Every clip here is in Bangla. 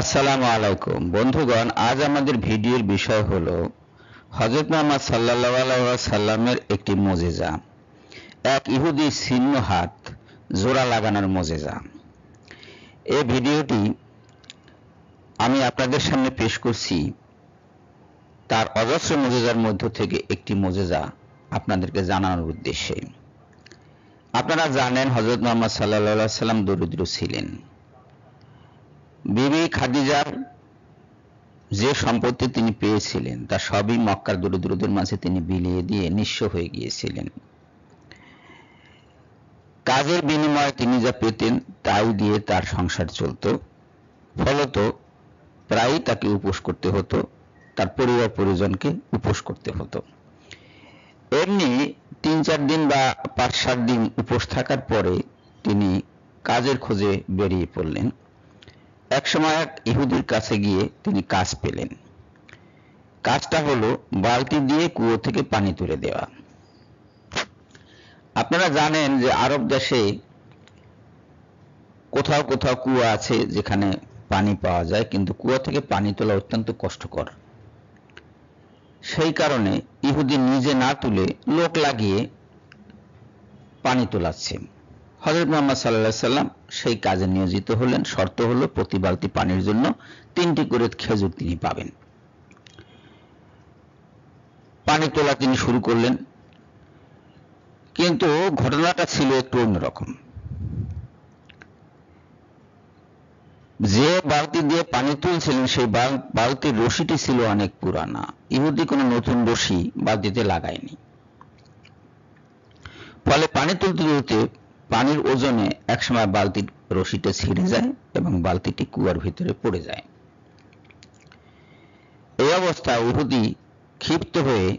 আসসালামু আলাইকুম। বন্ধুগণ, আজ আমাদের ভিডিওর বিষয় হলো হজরত মোহাম্মদ সাল্লাহ সাল্লামের একটি মজেজা। এক ইহুদি ছিন্ন হাত জোড়া লাগানোর মজেজা। এই ভিডিওটি আমি আপনাদের সামনে পেশ করছি। তার অজস্র মজেজার মধ্য থেকে একটি মজেজা আপনাদেরকে জানানোর উদ্দেশ্যে। আপনারা জানেন হজরত মোহাম্মদ সাল্লাহ সাল্লাম দরিদ্র ছিলেন। বিবি খাদিজার যে সম্পত্তি তিনি পেয়েছিলেন, তা সবই মক্কার দরিদ্রদের মাঝে তিনি বিলিয়ে দিয়ে নিঃস্ব হয়ে গিয়েছিলেন। কাজের বিনিময়ে তিনি যা পেতেন, তাই দিয়ে তার সংসার চলত। ফলত প্রায়ই তাকে উপোস করতে হতো, তার পরিবার পরিজনকে উপোস করতে হতো। এমনি তিন চার দিন বা পাঁচ সাত দিন উপোস থাকার পরে তিনি কাজের খোঁজে বেরিয়ে পড়লেন। একসময় এক ইহুদির কাছে গিয়ে তিনি কাজ পেলেন। কাজটা হলো বালতি দিয়ে কুয়ো থেকে পানি তুলে দেওয়া। আপনারা জানেন যে আরব দেশে কোথাও কোথাও কুয়া আছে যেখানে পানি পাওয়া যায়, কিন্তু কুয়া থেকে পানি তোলা অত্যন্ত কষ্টকর। সেই কারণে ইহুদি নিজে না তুলে লোক লাগিয়ে পানি তোলাচ্ছে। হজরত মোহাম্মদ সাল্লাহ সাল্লাম সেই কাজে নিয়োজিত হলেন। শর্ত হলো প্রতি বালতি পানির জন্য তিনটি করে খেজুর তিনি পাবেন। পানি তোলা তিনি শুরু করলেন। কিন্তু ঘটনাটা ছিল একটু অন্যরকম। যে বালতি দিয়ে পানি তুলছিলেন, সেই বালতির রশিটি ছিল অনেক পুরানা। ইহুদি কোনো নতুন রশি বালতিতে লাগায়নি। ফলে পানি তুলতে তুলতে পানির ওজনে একসময় বালতির রশিটা ছিঁড়ে যায় এবং বালতিটি কুয়ার ভিতরে পড়ে যায়। এই অবস্থায় ইহুদি ক্ষিপ্ত হয়ে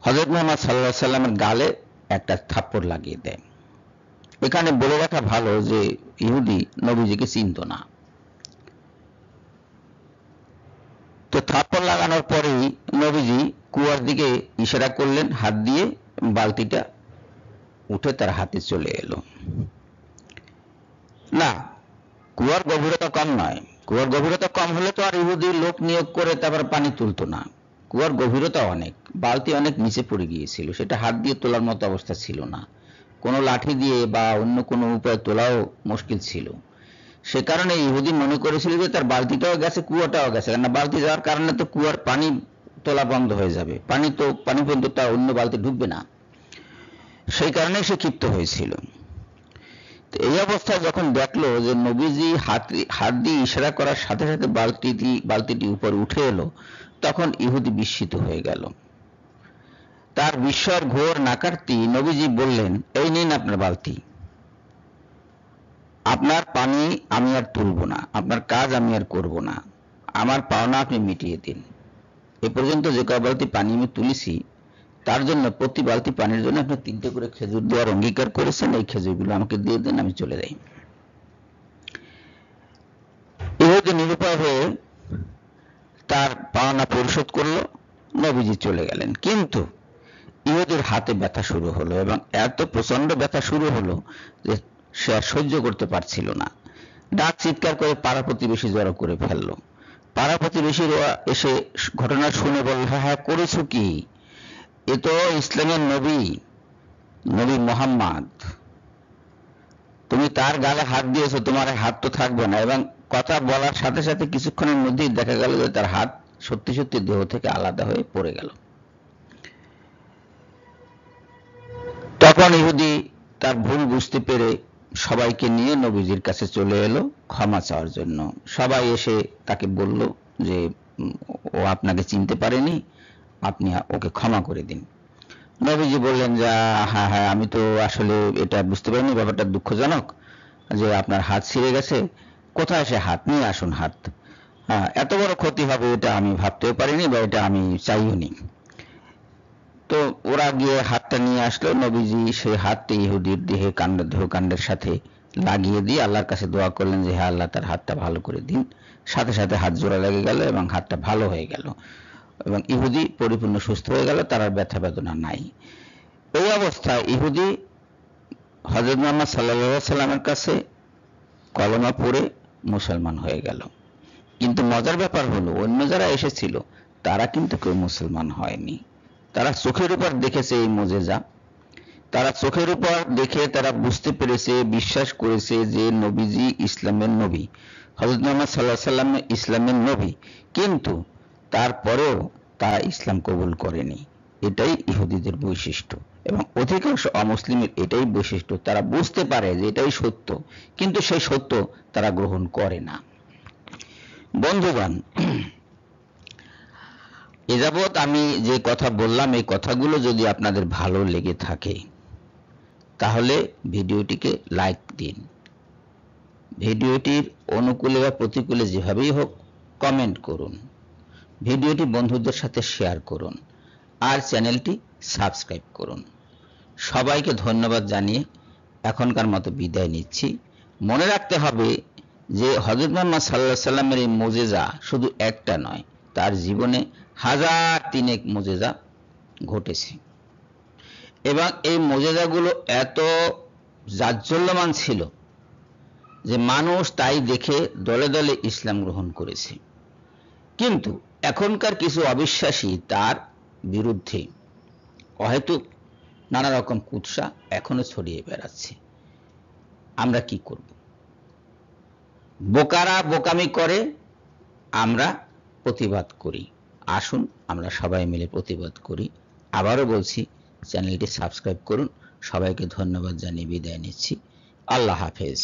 হজরত মোহাম্মদ সাল্লাহ সাল্লামের গালে একটা থাপ্পড় লাগিয়ে দেয়। এখানে বলে রাখা ভালো যে ইহুদি নবীজিকে চিনত না। তো থাপ্পড় লাগানোর পরেই নবীজি কুয়ার দিকে ইশারা করলেন হাত দিয়ে বালতিটা উঠে তার হাতে চলে এলো। না, কুয়ার গভীরতা কম নয়। কুয়ার গভীরতা কম হলে তো আর ইহুদি লোক নিয়োগ করে তারপর পানি তুলতো না। কুয়ার গভীরতা অনেক, বালতি অনেক নিচে পড়ে গিয়েছিল, সেটা হাত দিয়ে তোলার মতো অবস্থা ছিল না। কোনো লাঠি দিয়ে বা অন্য কোনো উপায়ে তোলাও মুশকিল ছিল। সে কারণে ইহুদি মনে করেছিল যে তার বালতিটাও গেছে, কুয়াটাও গেছে। কেন বালতি যাওয়ার কারণে তো কুয়ার পানি তোলা বন্ধ হয়ে যাবে। পানি তো, পানি পর্যন্ত তা অন্য বালতি ঢুকবে না। সেই কারণে সে ক্ষিপ্ত হয়েছিল। এই অবস্থায় যখন দেখল যে নবীজি হাত হাত দিয়ে ইশারা করার সাথে সাথে বালতিটি বালতিটি উপর উঠে এলো, তখন ইহুদি বিস্মিত হয়ে গেল। তার বিস্ময়ের ঘোর নাকারতি নবীজি বললেন, এই নিন আপনার বালতি। আপনার পানি আমি আর তুলব না, আপনার কাজ আমি আর করব না। আমার পাওনা আপনি মিটিয়ে দিন। এ পর্যন্ত যে কয় পানি আমি তুলেছি তার জন্য প্রতি বালতি পানির জন্য আপনি তিনটে করে খেজুর দেওয়ার অঙ্গীকার করেছেন, এই খেজুরগুলো আমাকে দিয়ে দেন, আমি চলে যাই। ইহুদি নিরুপায় হয়ে তার পাওনা পরিশোধ করল, নবীজি চলে গেলেন। কিন্তু ইহুদের হাতে ব্যথা শুরু হলো এবং এত প্রচণ্ড ব্যথা শুরু হলো যে সে আর সহ্য করতে পারছিল না। ডাক চিৎকার করে পাড়া প্রতিবেশী জড়ো করে ফেলল। পাড়া প্রতিবেশীরা এসে ঘটনা শুনে বলল হ্যাঁ হ্যাঁ করেছ কি? এ তো ইসলামের নবী নবী মোহাম্মদ। তুমি তার গালে হাত দিয়েছ, তোমার হাত তো থাকবে না। এবং কথা বলার সাথে সাথে কিছুক্ষণের মধ্যেই দেখা গেল যে তার হাত সত্যি সত্যি দেহ থেকে আলাদা হয়ে পড়ে গেল। তখন ইহুদি তার ভুল বুঝতে পেরে সবাইকে নিয়ে নবীজির কাছে চলে এলো ক্ষমা চাওয়ার জন্য। সবাই এসে তাকে বলল যে ও আপনাকে চিনতে পারেনি আপনি ওকে ক্ষমা করে দিন। নবীজি বললেন, যে হ্যাঁ হ্যাঁ আমি তো আসলে এটা বুঝতে পারিনি, ব্যাপারটা দুঃখজনক যে আপনার হাত ছিঁড়ে গেছে। কোথায় সে হাত? নিয়ে আসুন হাত। হ্যাঁ এত বড় ক্ষতি হবে এটা আমি ভাবতেও পারিনি বা এটা আমি চাইও নি। তো ওরা গিয়ে হাতটা নিয়ে আসলো। নবীজি সেই হাতটি ইহুদির দেহে কাণ্ড দেহ কাণ্ডের সাথে লাগিয়ে দিয়ে আল্লাহর কাছে দোয়া করলেন যে হ্যাঁ আল্লাহ, তার হাতটা ভালো করে দিন। সাথে সাথে হাত জোড়া লেগে গেল এবং হাতটা ভালো হয়ে গেল। এবং ইহুদি পরিপূর্ণ সুস্থ হয়ে গেল, তার আর ব্যথা বেদনা নাই। এই অবস্থায় ইহুদি হজরত মোহাম্মদ সাল্লা সাল্লামের কাছে কলমা পড়ে মুসলমান হয়ে গেল। কিন্তু মজার ব্যাপার হলো, অন্য যারা এসেছিল, তারা কিন্তু কেউ মুসলমান হয়নি। তারা চোখের উপর দেখেছে এই মোজেজা। তারা চোখের উপর দেখে তারা বুঝতে পেরেছে, বিশ্বাস করেছে যে নবীজি ইসলামের নবী। হজরত মোহাম্মদ সাল্লাহ সাল্লাম ইসলামের নবী। কিন্তু তারপরেও তারা ইসলাম কবুল করেনি। এটাই ইহুদিদের বৈশিষ্ট্য। এবং অধিকাংশ অমুসলিমের এটাই বৈশিষ্ট্য। তারা বুঝতে পারে যে এটাই সত্য, কিন্তু সেই সত্য তারা গ্রহণ করে না। বন্ধুগণ, এ যাবৎ আমি যে কথা বললাম, এই কথাগুলো যদি আপনাদের ভালো লেগে থাকে, তাহলে ভিডিওটিকে লাইক দিন। ভিডিওটির অনুকূলে বা প্রতিকূলে যেভাবেই হোক, কমেন্ট করুন। ভিডিওটি বন্ধুদের সাথে শেয়ার করুন আর চ্যানেলটি সাবস্ক্রাইব করুন। সবাইকে ধন্যবাদ জানিয়ে এখনকার মতো বিদায় নিচ্ছি। মনে রাখতে হবে যে হজরত মোহাম্মদ সাল্লাহ সাল্লামের এই মোজেজা শুধু একটা নয়, তার জীবনে হাজার তিনেক মোজেজা ঘটেছে। এবং এই মোজেজাগুলো এত জাজ্জল্যমান ছিল যে মানুষ তাই দেখে দলে দলে ইসলাম গ্রহণ করেছে। কিন্তু এখনকার কিছু অবিশ্বাসী তার বিরুদ্ধে অহেতুক নানা রকম কুৎসা এখনও ছড়িয়ে বেড়াচ্ছে। আমরা কি করব? বোকারা বোকামি করে, আমরা প্রতিবাদ করি। আসুন, আমরা সবাই মিলে প্রতিবাদ করি। আবারও বলছি, চ্যানেলটি সাবস্ক্রাইব করুন। সবাইকে ধন্যবাদ জানিয়ে বিদায় নিচ্ছি। আল্লাহ হাফেজ।